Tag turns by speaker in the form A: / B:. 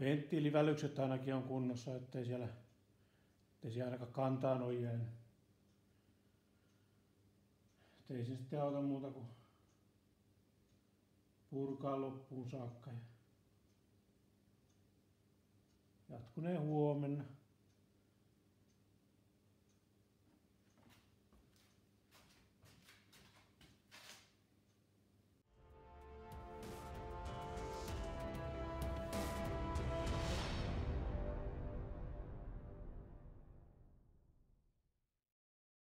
A: venttiilivälykset ainakin on kunnossa, ettei siellä, ettei siellä ainakaan kantaan ole jäänyt. Ei se sitten auta muuta kuin purkaa loppuun saakka. Ja jatkunee huomenna.